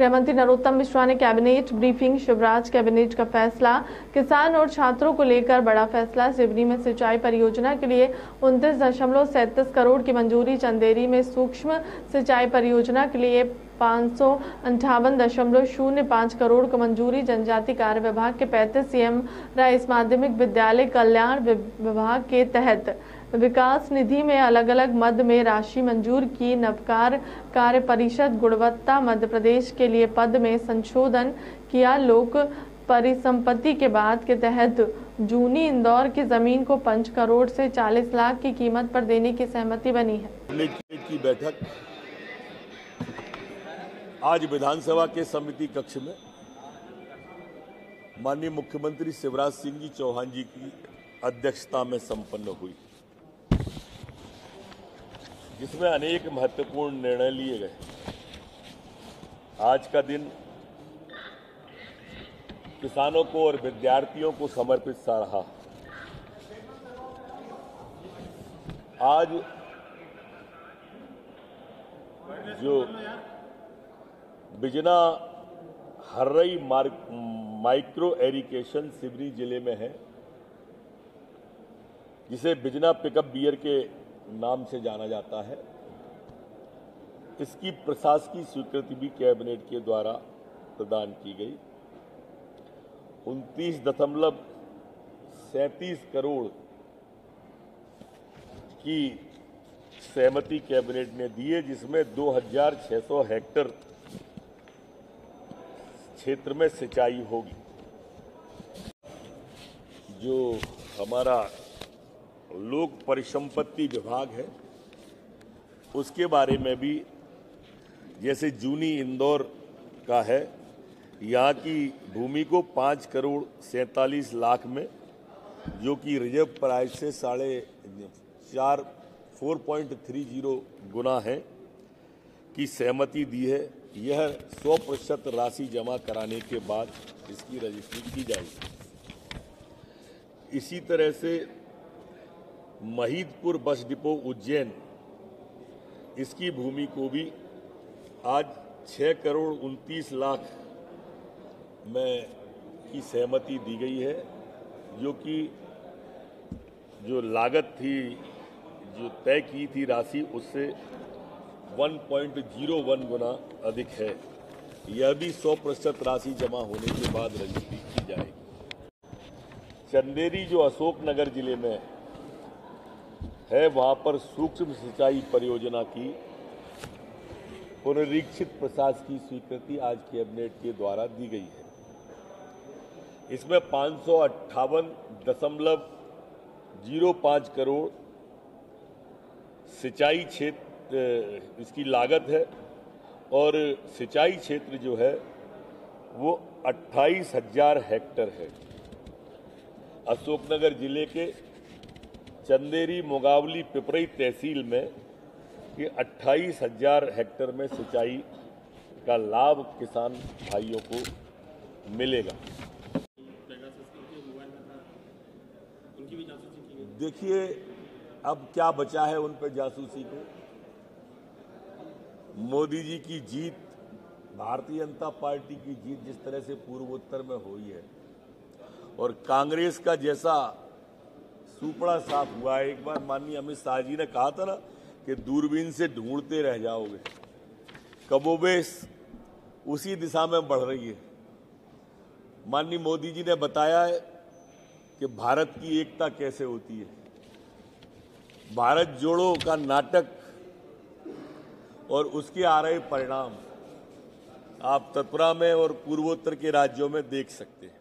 गृहमंत्री नरोत्तम मिश्रा ने cabinet briefing Shivraj cabinet का फैसला। किसान और छात्रों को लेकर बड़ा फैसला। सिवनी में सिंचाई परियोजना के लिए उनतीस दशमलव सैंतीस करोड़ की मंजूरी। चंदेरी में सूक्ष्म सिंचाई परियोजना के लिए पाँच सौ अंठावन दशमलव शून्य पाँच करोड़ को मंजूरी। जनजाति कार्य विभाग के पैंतीस सीएम राइस माध्यमिक विद्यालय कल्याण विभाग के तहत विकास निधि में अलग अलग मद में राशि मंजूर की नवकार कार्य परिषद गुणवत्ता मध्य प्रदेश के लिए पद में संशोधन किया लोक परिसंपत्ति के बाद के तहत जूनी इंदौर की ज़मीन को पाँच करोड़ से 40 लाख की कीमत पर देने की सहमति बनी है। की बैठक आज विधानसभा के समिति कक्ष में माननीय मुख्यमंत्री शिवराज सिंह जी चौहान जी की अध्यक्षता में संपन्न हुई। जिसमें अनेक महत्वपूर्ण निर्णय लिए गए। आज का दिन किसानों को और विद्यार्थियों को समर्पित सा रहा। आज जो बिजना हर्रई माइक्रो एरिकेशन सिवनी ज़िले में है, जिसे बिजना पिकअप बियर के नाम से जाना जाता है। इसकी प्रशासकीय स्वीकृति भी कैबिनेट के द्वारा प्रदान की गई। उनतीस दशमलव सैंतीस करोड़ की सहमति कैबिनेट ने दी है जिसमें 2,600 हेक्टर क्षेत्र में सिंचाई होगी। जो हमारा लोक परिसंपत्ति विभाग है। उसके बारे में भी जैसे जूनी इंदौर का है, यहाँ की भूमि को पाँच करोड़ सैंतालीस लाख में, जो कि रिज़र्व प्राइस से साढ़े चार, फोर पॉइंट थ्री ज़ीरो गुना है, की सहमति दी है। यह सौ प्रतिशत राशि जमा कराने के बाद इसकी रजिस्ट्री की जाएगी। इसी तरह से महीदपुर बस डिपो उज्जैन। इसकी भूमि को भी आज छह करोड़ उनतीस लाख में की सहमति दी गई है, जो कि जो लागत थी, जो तय की थी राशि, उससे 1.01 गुना अधिक है। यह भी 100 प्रतिशत राशि जमा होने के बाद रजिस्ट्री की जाएगी। चंदेरी जो अशोकनगर ज़िले में है, वहाँ पर सूक्ष्म सिंचाई परियोजना की पुनरीक्षित प्रसाद की स्वीकृति आज कैबिनेट के द्वारा दी गई है। इसमें पाँच सौ अट्ठावन दशमलव ज़ीरो पाँच करोड़ सिंचाई क्षेत्र इसकी लागत है और सिंचाई क्षेत्र जो है, वो अट्ठाईस हज़ार हेक्टर है। अशोकनगर ज़िले के चंदेरी मुगावली पिपरई तहसील में कि अट्ठाईस हज़ार हेक्टर में सिंचाई का लाभ किसान भाइयों को मिलेगा। देखिए, अब क्या बचा है उन पर जासूसी को? मोदी जी की जीत, भारतीय जनता पार्टी की जीत जिस तरह से पूर्वोत्तर में हुई है, और कांग्रेस का जैसा सुपड़ा साफ़ हुआ है। एक बार माननीय अमित शाह जी ने कहा था ना कि दूरबीन से ढूंढते रह जाओगे। कबोबेश उसी दिशा में बढ़ रही है। माननीय मोदी जी ने बताया है कि भारत की एकता कैसे होती है। भारत जोड़ो का नाटक और उसके आ रहे परिणाम आप त्रिपुरा में और पूर्वोत्तर के राज्यों में देख सकते हैं।